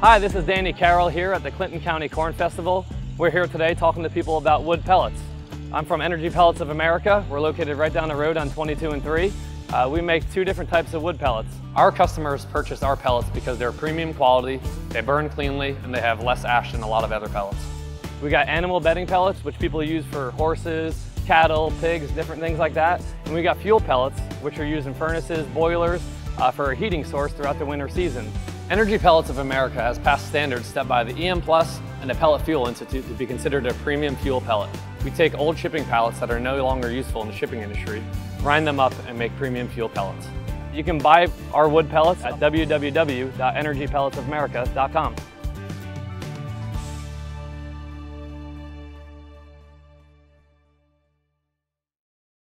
Hi, this is Danny Carroll here at the Clinton County Corn Festival. We're here today talking to people about wood pellets. I'm from Energy Pellets of America. We're located right down the road on 22 and 3. Uh, we make two different types of wood pellets. Our customers purchase our pellets because they're premium quality, they burn cleanly, and they have less ash than a lot of other pellets. We got animal bedding pellets, which people use for horses, cattle, pigs, different things like that. And we got fuel pellets, which are used in furnaces, boilers, uh, for a heating source throughout the winter season. Energy Pellets of America has passed standards set by the ENplus and the Pellet Fuel Institute to be considered a premium fuel pellet. We take old shipping pallets that are no longer useful in the shipping industry, grind them up and make premium fuel pellets. You can buy our wood pellets at www.energypelletsofamerica.com.